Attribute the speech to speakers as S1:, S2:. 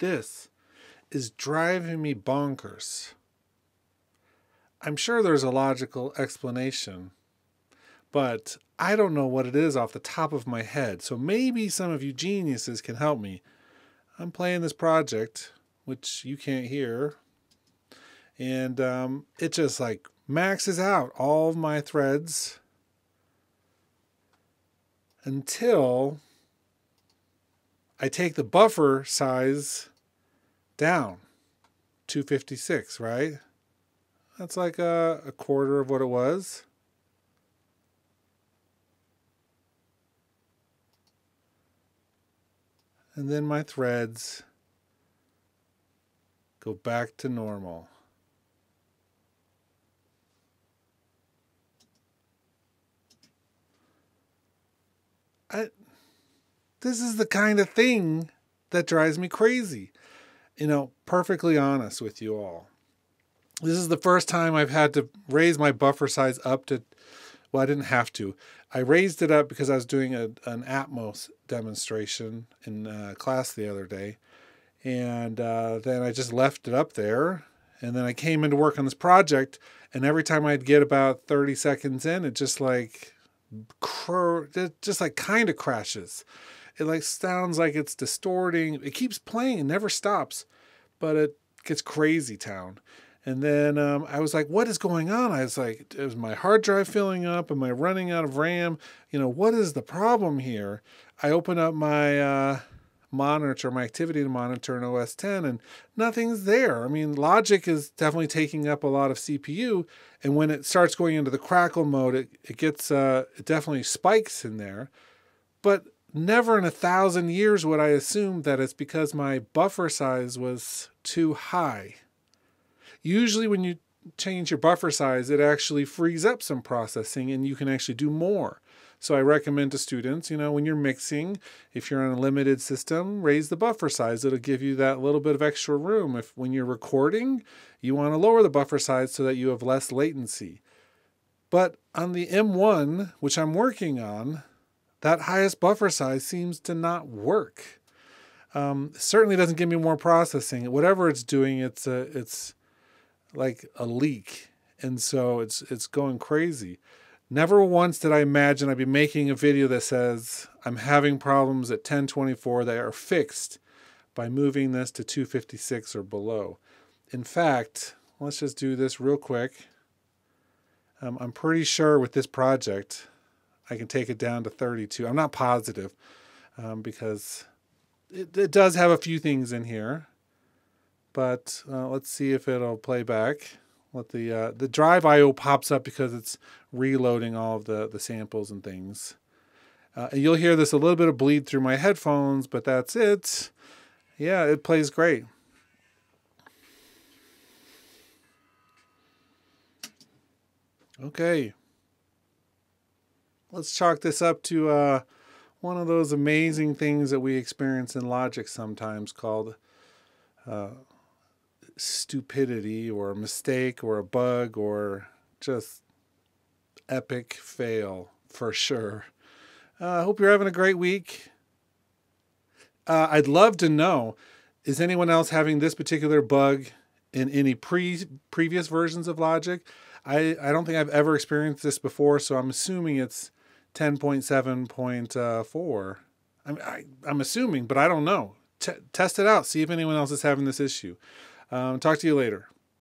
S1: this is driving me bonkers. I'm sure there's a logical explanation, but I don't know what it is off the top of my head. So maybe some of you geniuses can help me. I'm playing this project, which you can't hear, and um, it just like maxes out all of my threads until I take the buffer size down 256, right? That's like a, a quarter of what it was. And then my threads go back to normal. I, this is the kind of thing that drives me crazy. You know, perfectly honest with you all. This is the first time I've had to raise my buffer size up to, well, I didn't have to. I raised it up because I was doing a, an Atmos demonstration in uh, class the other day. And uh, then I just left it up there. And then I came into work on this project. And every time I'd get about 30 seconds in, it just like, it just like kind of crashes. It like sounds like it's distorting. It keeps playing, it never stops, but it gets crazy town. And then um, I was like, what is going on? I was like, is my hard drive filling up? Am I running out of RAM? You know, what is the problem here? I open up my uh, monitor, my activity monitor in OS 10, and nothing's there. I mean, Logic is definitely taking up a lot of CPU. And when it starts going into the crackle mode, it, it gets, uh, it definitely spikes in there. But never in a thousand years would I assume that it's because my buffer size was too high. Usually, when you change your buffer size, it actually frees up some processing and you can actually do more. So I recommend to students, you know, when you're mixing, if you're on a limited system, raise the buffer size. It'll give you that little bit of extra room. If when you're recording, you want to lower the buffer size so that you have less latency. But on the M1, which I'm working on, that highest buffer size seems to not work. Um, certainly doesn't give me more processing. Whatever it's doing, it's a, it's like a leak. And so it's it's going crazy. Never once did I imagine I'd be making a video that says I'm having problems at 1024 that are fixed by moving this to 256 or below. In fact, let's just do this real quick. Um, I'm pretty sure with this project, I can take it down to 32. I'm not positive um, because it, it does have a few things in here but uh, let's see if it'll play back. Let the uh, the drive I/O pops up because it's reloading all of the the samples and things. Uh, and you'll hear this a little bit of bleed through my headphones, but that's it. Yeah, it plays great. Okay. Let's chalk this up to uh, one of those amazing things that we experience in Logic sometimes called uh, stupidity or a mistake or a bug or just epic fail for sure. Uh, I uh, hope you're having a great week. Uh, I'd love to know is anyone else having this particular bug in any pre previous versions of Logic? I, I don't think I've ever experienced this before, so I'm assuming it's 10.7.4. I'm, I, I'm assuming, but I don't know. T- test it out. See if anyone else is having this issue. Um, talk to you later.